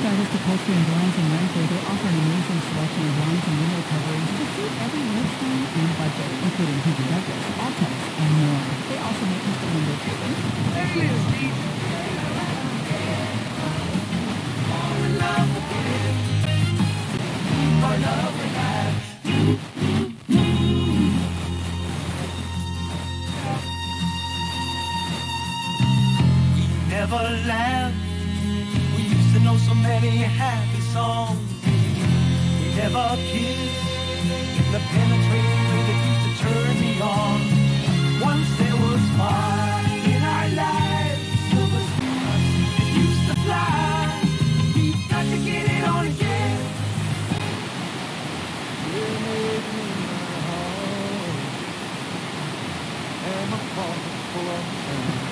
stylist upholstery and blinds in Renfrew, they offer an amazing selection of blinds and window coverings to suit every lifestyle and budget, including PG Douglas, Altex, and more. They also make custom window treatments. There it is, never laughed so many happy songs. He never kissed, in the penetrating way that used to turn me on. Once there was fire in our lives, silver stars used to fly. We've got to get it on again. You my heart, and